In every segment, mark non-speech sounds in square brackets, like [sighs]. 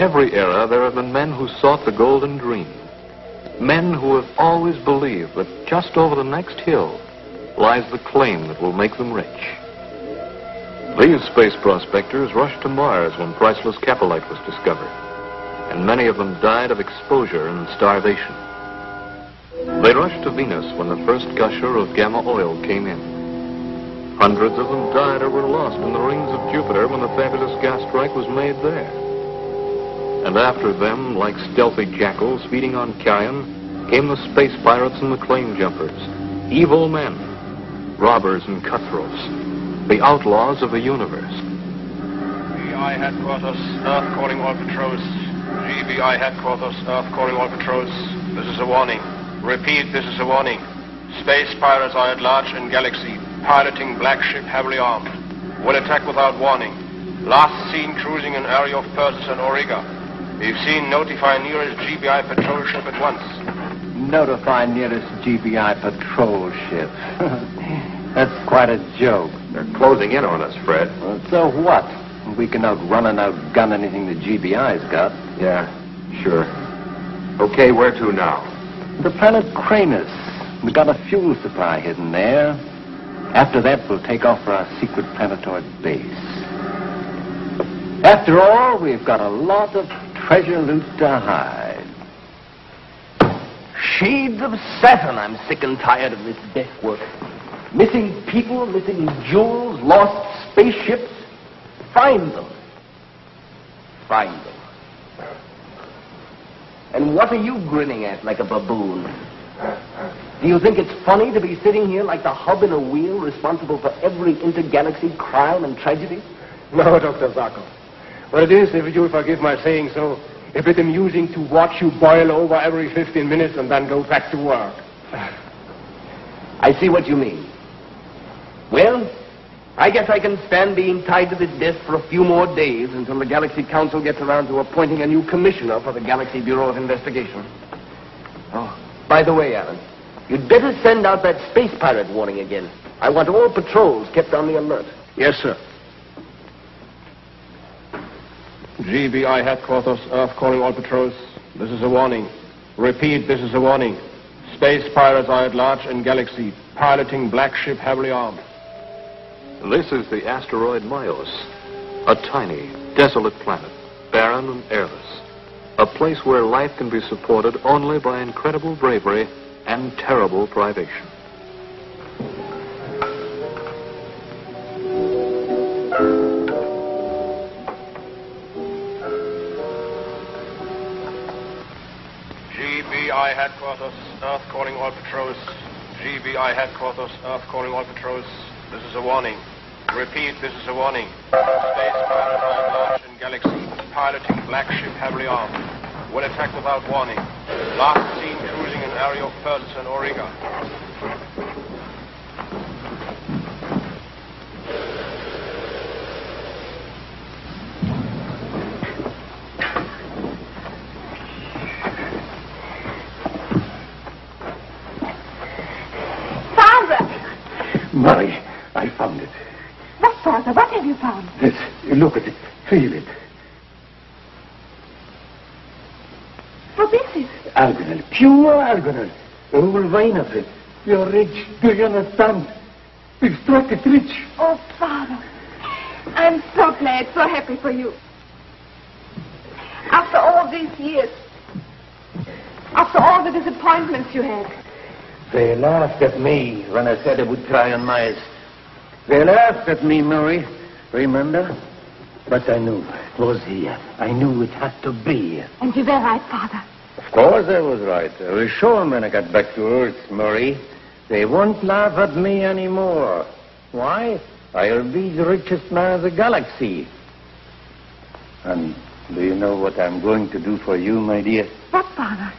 In every era, there have been men who sought the golden dream. Men who have always believed that just over the next hill lies the claim that will make them rich. These space prospectors rushed to Mars when priceless capolite was discovered, and many of them died of exposure and starvation. They rushed to Venus when the first gusher of gamma oil came in. Hundreds of them died or were lost in the rings of Jupiter when the fabulous gas strike was made there. And after them, like stealthy jackals feeding on carrion, came the space pirates and the claim jumpers. Evil men, robbers and cutthroats, the outlaws of the universe. GBI headquarters, Earth calling all patrols. GBI headquarters, Earth calling all patrols. This is a warning. Repeat, this is a warning. Space pirates are at large in galaxy, piloting black ship heavily armed. Will attack without warning. Last seen cruising in area of Persis and Auriga. We've seen notify nearest GBI patrol ship at once. Notify nearest GBI patrol ship. [laughs] That's quite a joke. They're closing in on us, Fred. Well, so what? We can outrun and outgun anything the GBI's got. Yeah, sure. Okay, where to now? The planet Cranus. We've got a fuel supply hidden there. After that, we'll take off for our secret planetoid base. After all, we've got a lot of treasure loot to hide. Shades of Saturn, I'm sick and tired of this death work. Missing people, missing jewels, lost spaceships. Find them. Find them. And what are you grinning at like a baboon? Do you think it's funny to be sitting here like the hub in a wheel responsible for every intergalaxy crime and tragedy? No, Dr. Zarkov. Well, it is, if you'll forgive my saying so, a bit amusing to watch you boil over every 15 minutes and then go back to work. [sighs] I see what you mean. Well, I guess I can stand being tied to this desk for a few more days until the Galaxy Council gets around to appointing a new commissioner for the Galaxy Bureau of Investigation. Oh, by the way, Alan, you'd better send out that space pirate warning again. I want all patrols kept on the alert. Yes, sir. GBI headquarters, Earth calling all patrols. This is a warning. Repeat, this is a warning. Space pirates are at large in galaxy, piloting black ship heavily armed. This is the asteroid Myos, a tiny, desolate planet, barren and airless. A place where life can be supported only by incredible bravery and terrible privation. GBI headquarters, Earth calling all patrols. GBI headquarters, Earth calling all patrols. This is a warning. Repeat, this is a warning. Space pirates are at large in galaxy, piloting black ship heavily armed. Will attack without warning. Last seen cruising in area of Persis and Auriga. Father! Murray, I found it. What, Father? What have you found? This, look at it. Feel it. What is it? Algonel. Pure algonel. A whole vein of it. You're rich. Do you understand? We've struck it rich. Oh, Father. I'm so glad, so happy for you. After all these years, after all the disappointments you had, They laughed at me when I said I would try on Myers. They laughed at me, Murray. Remember? But I knew it was here. I knew it had to be. and you were right, Father. Of course I was right. I was sure when I got back to Earth, Murray. They won't laugh at me anymore. Why? I'll be the richest man of the galaxy. And do you know what I'm going to do for you, my dear? What, Father?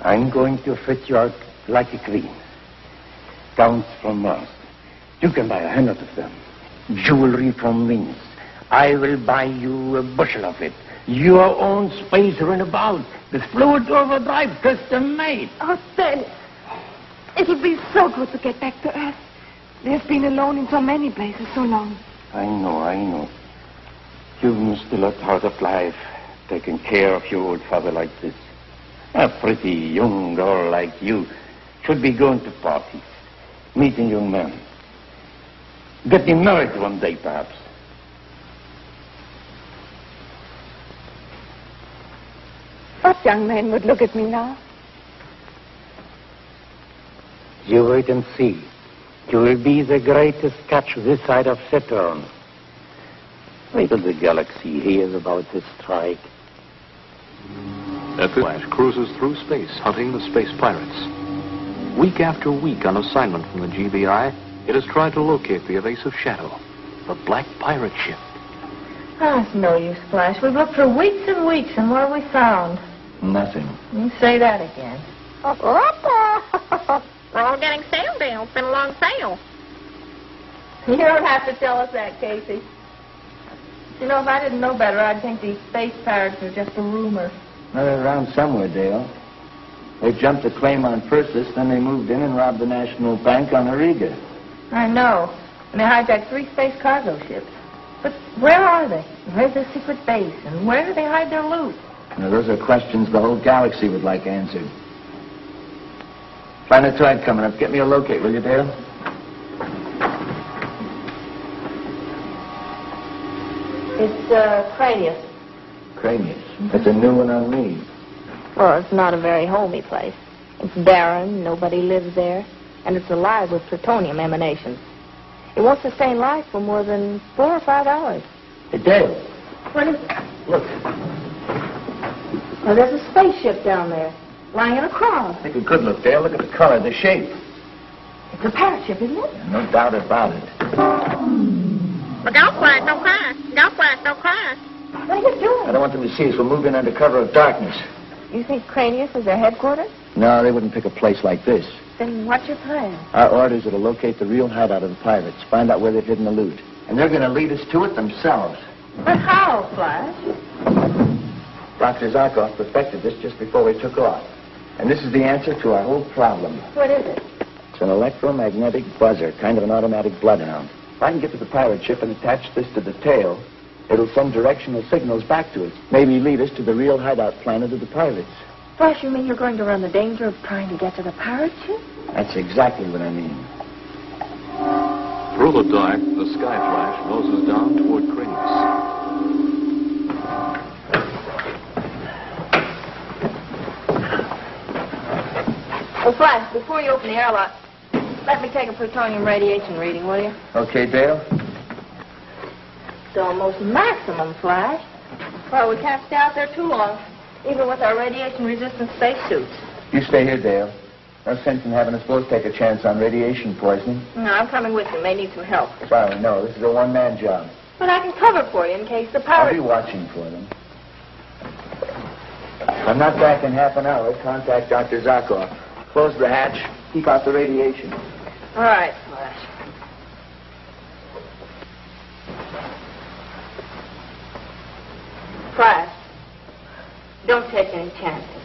I'm going to fit you out like a queen. Gowns from Mars. You can buy a hundred of them. Jewelry from Venus. I will buy you a bushel of it. Your own space runabout. The fluid overdrive custom made. Oh, Dennis. It'll be so good to get back to Earth. We've been alone in so many places so long. I know, I know. You've missed a lot out of life. taking care of your old father like this. A pretty young girl like you should be going to parties, meeting young men. Getting married one day, perhaps. Young man would look at me now? You wait and see. You will be the greatest catch this side of Saturn. Wait till the galaxy hears about this strike. The Flash cruises through space, hunting the space pirates. Week after week on assignment from the GBI, it has tried to locate the evasive Shadow, the black pirate ship. Oh, it's no use, Flash. We've looked for weeks and weeks, and what have we found? Nothing. You say that again. [laughs] We're all getting sail down. It's been a long sail. You don't have to tell us that, Casey. You know, if I didn't know better, I'd think these space pirates are just a rumor. Well, they're around somewhere, Dale. They jumped a claim on Persis, then they moved in and robbed the National Bank on Auriga. I know. And they hijacked three space cargo ships. But where are they? Where's their secret base? And where do they hide their loot? Now, those are questions the whole galaxy would like answered. Planetoid coming up. Get me a locate, will you, Dale? It's, uh, Cranius. Cranius. That's a new one on me. Well, it's not a very homey place. It's barren, nobody lives there, and it's alive with plutonium emanations. It won't sustain life for more than four or five hours. Hey, Dale. What is it? Look. Well, there's a spaceship down there, lying in a crowd. Take a good look, Dale. Look at the color, the shape. It's a parrot ship, isn't it? No doubt about it. But don't cry, don't cry. Don't cry, don't cry. What are you doing? I don't want them to see us. We'll move in under cover of darkness. You think Cranius is their headquarters? No, they wouldn't pick a place like this. Then what's your plan? Our orders are to locate the real hideout of the pirates, find out where they've hidden the loot. And they're going to lead us to it themselves. But how, Flash? Dr. Zarkov perfected this just before we took off. And this is the answer to our whole problem. What is it? It's an electromagnetic buzzer, kind of an automatic bloodhound. If I can get to the pirate ship and attach this to the tail, it'll send directional signals back to us. Maybe lead us to the real hideout planet of the pirates. Flash, you mean you're going to run the danger of trying to get to the pirate ship? That's exactly what I mean. Through the dark, the Sky Flash noses down toward Cranius. Oh, Flash, before you open the airlock, let me take a plutonium radiation reading, will you? Okay, Dale? It's almost maximum, Flash. Well, we can't stay out there too long, even with our radiation-resistant spacesuits. You stay here, Dale. No sense in having us both take a chance on radiation poisoning. No, I'm coming with you. May need some help. Sorry, no. This is a one-man job. But I can cover for you in case the power... I'll be watching for them. I'm not back in half an hour. Contact Dr. Zarkov. Close the hatch. Keep out the radiation. All right, Flash. Flash, don't take any chances.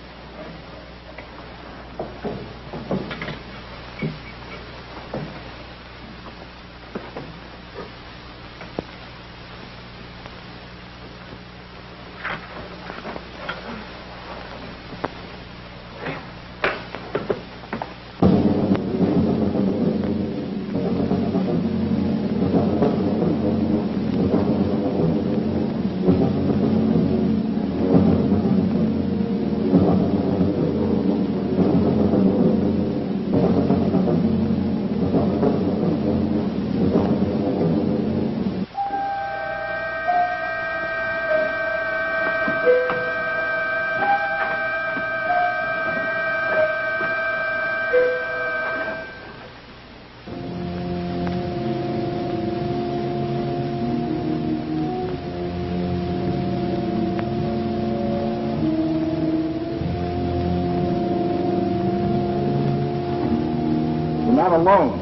Alone.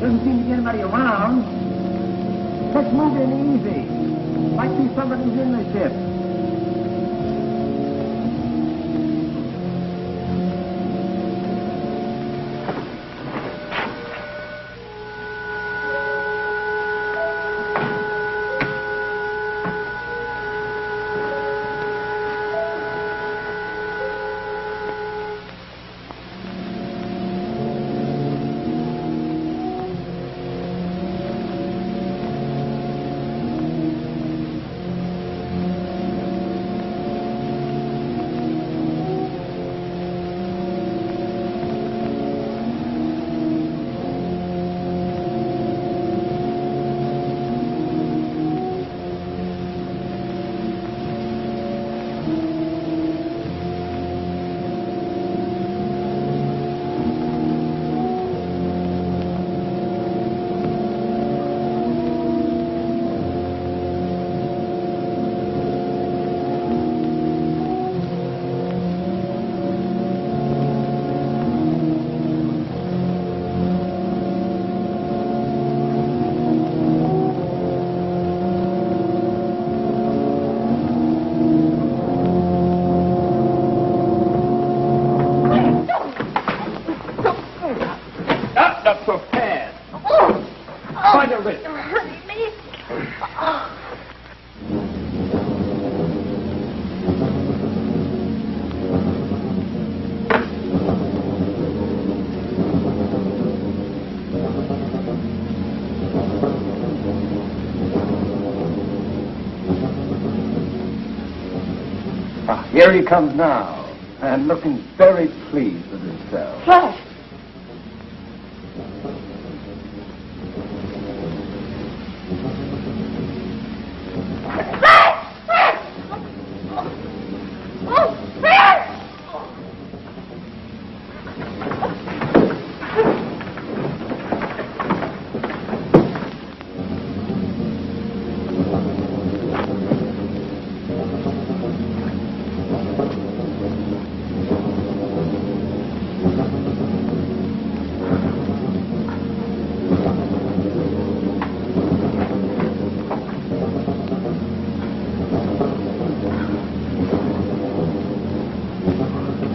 Doesn't seem to be anybody around. Let's move in easy. Might be somebody's in the ship. Here he comes now, and looking very pleased with himself. Flash!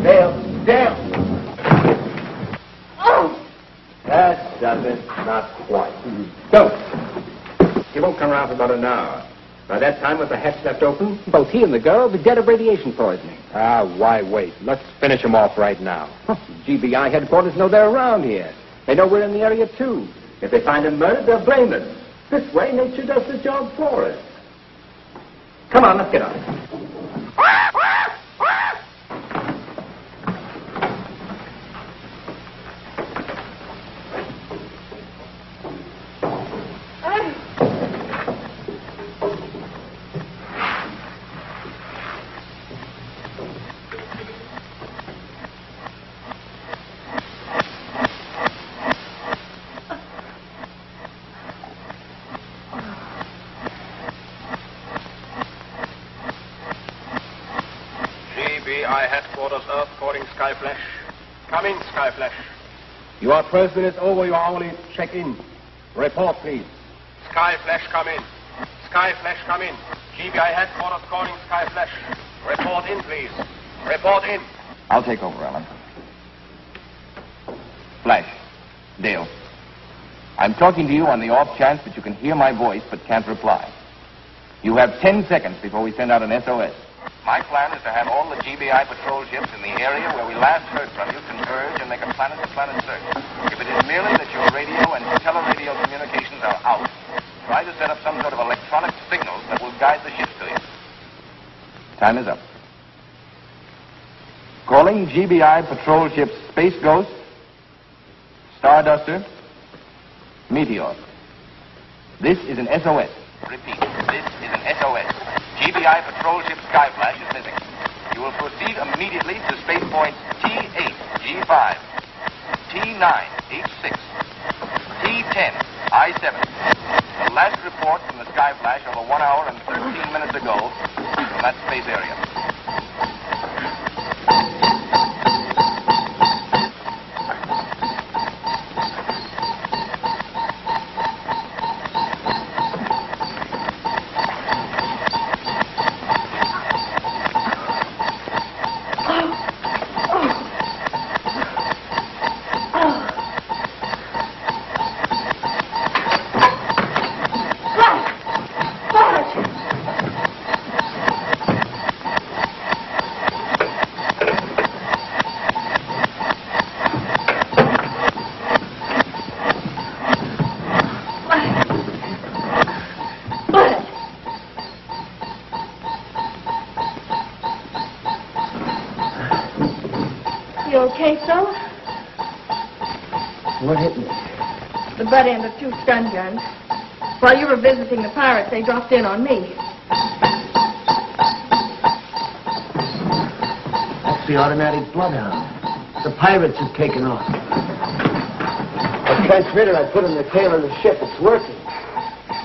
Dale, Dale! That does it. Not quite. Don't. He won't come around for about an hour. By that time, with the hatch left open, both he and the girl will be dead of radiation poisoning. Ah, why wait? Let's finish them off right now. GBI headquarters know they're around here. They know we're in the area, too. If they find him murdered, they'll blame us. This way, nature does the job for us. Come on, let's get on. GBI headquarters, Earth Skyflash. Come in, Skyflash. Your 12 minutes over your hourly check-in. Report, please. Skyflash, come in. Skyflash, come in. GBI headquarters calling Skyflash. Report in, please. Report in. I'll take over, Alan. Flash. Dale. I'm talking to you on the off chance that you can hear my voice but can't reply. You have ten seconds before we send out an SOS. My plan is to have all the GBI patrol ships in the area where we last heard from you converge and make a planet-to-planet search. If it is merely that your radio and teleradio communications are out, try to set up some sort of electronic signals that will guide the ships to you. Time is up. Calling GBI patrol ships Space Ghost, Starduster, Meteor. This is an SOS. Repeat, this is an SOS. GBI patrol ship Skyflash is missing. You will proceed immediately to space points T8, G5, T9, H6, T10, I7. The last report from the Skyflash over one hour and 13 minutes ago from that space area. What hit me? The butt end of two stun guns. While you were visiting the pirates, they dropped in on me. That's the automatic bloodhound. The pirates have taken off. The transmitter I put in the tail of the ship, it's working.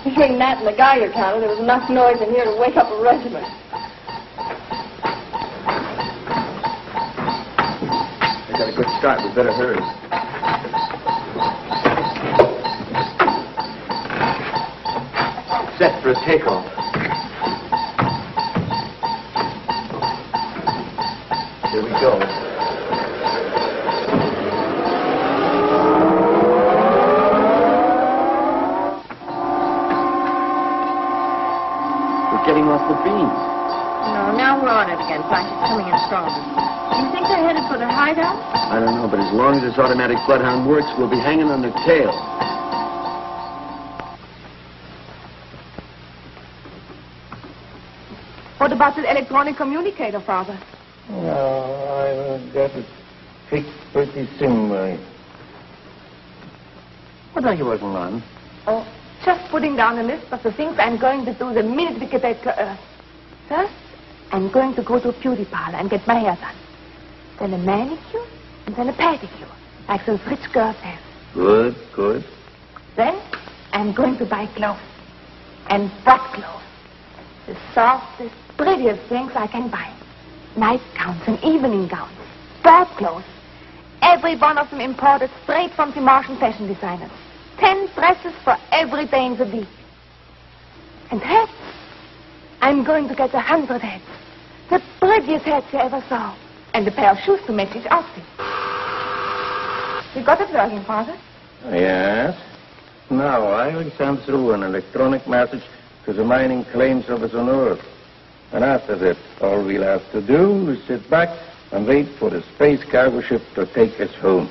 Between that and the Geiger counter, there was enough noise in here to wake up a regiment. They got a good start. We better hurry. Set for a takeoff. Here we go. We're getting off the beam. No, now we're on it again. Flash is coming in stronger. Do you think they're headed for the hideout? I don't know, but as long as this automatic bloodhound works, we'll be hanging on their tail. What What about the electronic communicator, Father? No, I will get it fixed pretty soon, Mary. Uh, what are you working on? Oh, just putting down a list of the things I'm going to do the minute we get back to Earth. First, I'm going to go to a beauty parlor and get my hair done. Then a manicure, and then a pedicure, like those rich girls have. Good, good. Then, I'm going to buy clothes. And what clothes? The softest, prettiest things I can buy. Nightgowns and evening gowns. Sport clothes. Every one of them imported straight from the Martian fashion designers. Ten dresses for every day in the week. And hats. I'm going to get a hundred hats. The prettiest hats you ever saw. And a pair of shoes to match each outfit. You got it working, Father? Yes. Now I will send through an electronic message to the mining claims office on Earth. And after that, all we'll have to do is sit back and wait for the space cargo ship to take us home.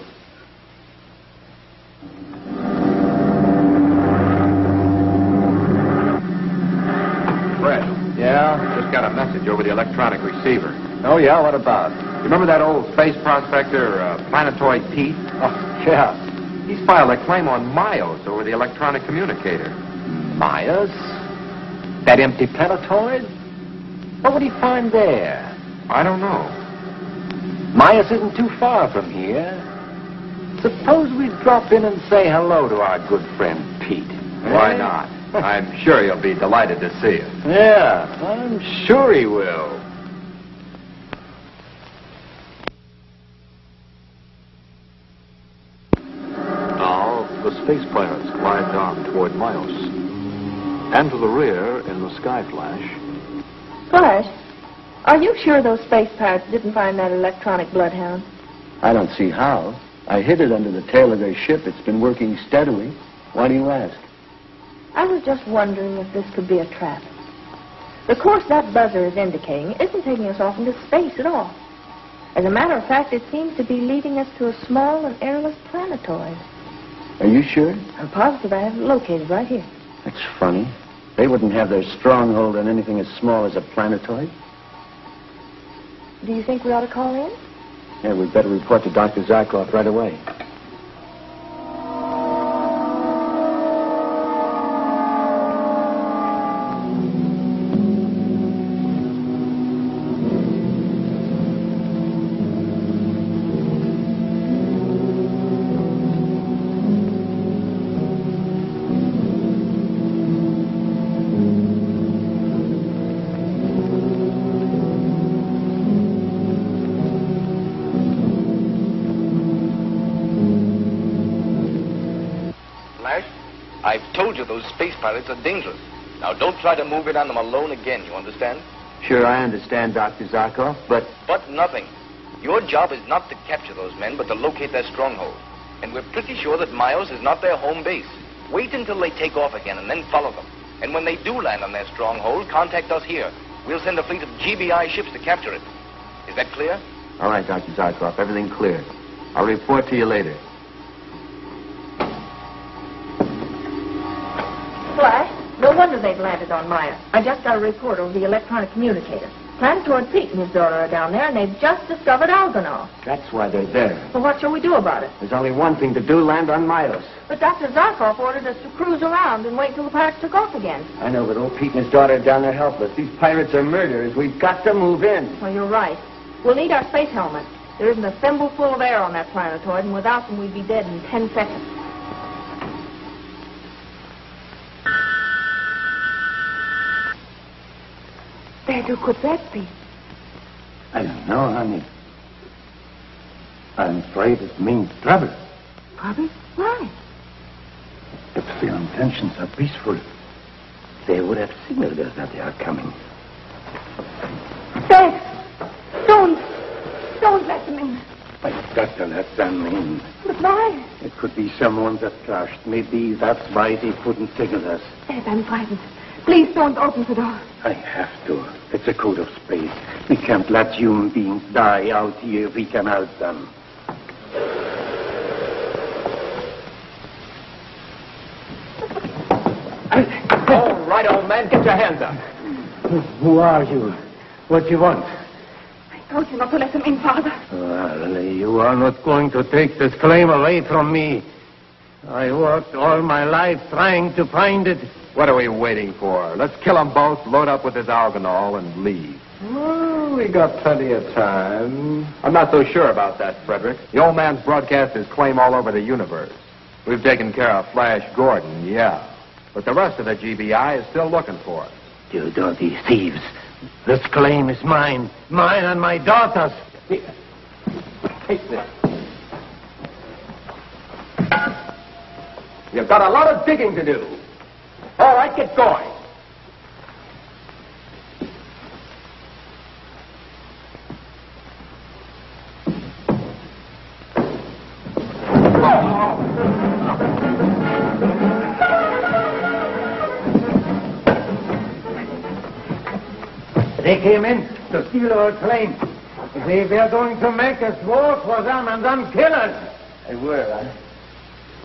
Fred. Yeah? Just got a message over the electronic receiver. Oh, yeah? What about? You remember that old space prospector, uh, Planetoid Pete? Oh, yeah. He's filed a claim on Miles over the electronic communicator. Myers? That empty planetoid? What would he find there? I don't know. Myers isn't too far from here. Suppose we drop in and say hello to our good friend Pete. Why eh? not? I'm sure he'll be delighted to see us. Yeah, I'm sure he will. Now, the space pirates glide down toward Miles. And to the rear, in the sky flash, Flash, are you sure those space pirates didn't find that electronic bloodhound? I don't see how. I hid it under the tail of their ship. It's been working steadily. Why do you ask? I was just wondering if this could be a trap. The course that buzzer is indicating isn't taking us off into space at all. As a matter of fact, it seems to be leading us to a small and airless planetoid. Are you sure? I'm positive I have it located right here. That's funny. They wouldn't have their stronghold on anything as small as a planetoid. Do you think we ought to call in? Yeah, we'd better report to Dr. Zarkov right away. I've told you those space pirates are dangerous. Now, don't try to move in on them alone again, you understand? Sure, I understand, Dr. Zarkov, but But nothing. Your job is not to capture those men, but to locate their stronghold. And we're pretty sure that Miles is not their home base. Wait until they take off again and then follow them. And when they do land on their stronghold, contact us here. We'll send a fleet of GBI ships to capture it. Is that clear? all right, Dr. Zarkov, everything clear. I'll report to you later. Flash, no wonder they've landed on Maya. I just got a report over the electronic communicator. Planetoid Pete and his daughter are down there, and they've just discovered Algernon. That's why they're there. Well, what shall we do about it? There's only one thing to do, land on Miles. But Dr. Zarkov ordered us to cruise around and wait till the pirates took off again. I know, but old Pete and his daughter are down there helpless. These pirates are murderers. We've got to move in. Well, you're right. We'll need our space helmets. There isn't a thimbleful of air on that planetoid, and without them, we'd be dead in ten seconds. Dad, who could that be? I don't know, honey. I'm afraid it means trouble. Trouble? Why? If their intentions are peaceful, they would have signaled us that they are coming. Dad! Don't! Don't let them in. I've got to let them in. But why? It could be someone that crashed. Maybe that's why they couldn't signal us. Dad, I'm frightened. Please don't open the door. I have to. It's a code of space. We can't let human beings die out here if we can help them. All right, old man, get your hands up. Who are you? What do you want? I told you not to let them in, Father. Well, you are not going to take this claim away from me. I worked all my life trying to find it. What are we waiting for? Let's kill them both, load up with this alganol, and leave. Oh, we got plenty of time. I'm not so sure about that, Frederick. The old man's broadcast his claim all over the universe. We've taken care of Flash Gordon, yeah. But the rest of the GBI is still looking for us. You dirty thieves. This claim is mine. Mine and my daughter's. Take this. You've got a lot of digging to do. All right, get going. They came in to steal our claim. They were going to make us work for them and then kill us. They were, huh?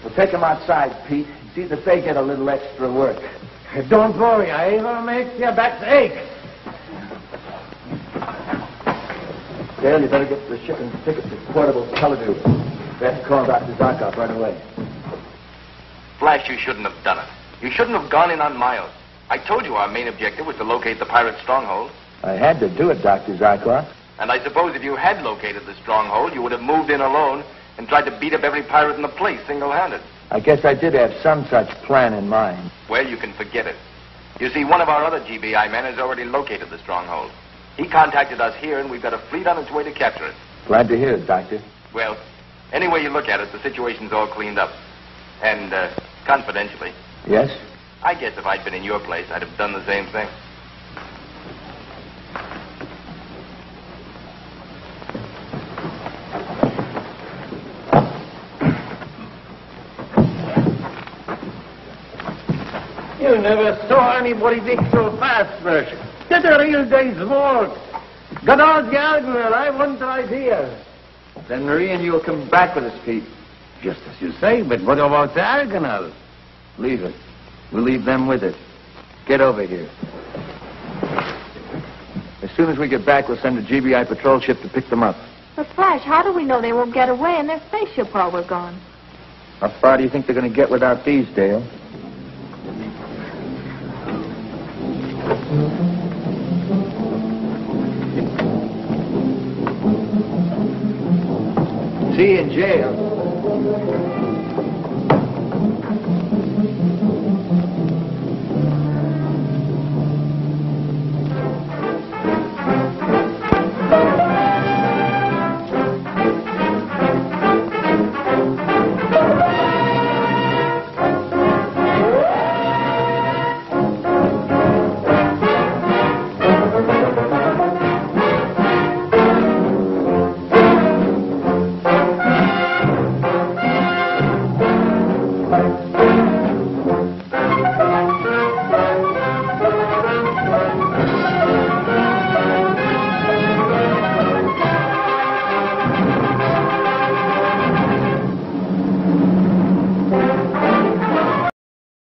We'll take them outside, Pete. See that they get a little extra work. [laughs] Don't worry, I will make your backs ache. Dale, you better get the ship shipping ticket to portable television. We have to call Dr. Zarkov right away. Flash, you shouldn't have done it. You shouldn't have gone in on Miles. I told you our main objective was to locate the pirate stronghold. I had to do it, Dr. Zarkov. And I suppose if you had located the stronghold, you would have moved in alone and tried to beat up every pirate in the place single-handed. I guess I did have some such plan in mind. Well, you can forget it. You see, one of our other GBI men has already located the stronghold. He contacted us here, and we've got a fleet on its way to capture it. Glad to hear it, Doctor. Well, any way you look at it, the situation's all cleaned up. And, uh, confidentially, Yes? I guess if I'd been in your place, I'd have done the same thing. You never saw anybody dig so fast, Mercer. Did a real day's work. Got all the argument. I wouldn't idea. Then Marie and you will come back with us, Pete. Just as you say, but what about the Argonauts? Leave it. We'll leave them with it. Get over here. As soon as we get back, we'll send a GBI patrol ship to pick them up. But Flash, how do we know they won't get away in their spaceship while we're gone? How far do you think they're going to get without these, Dale?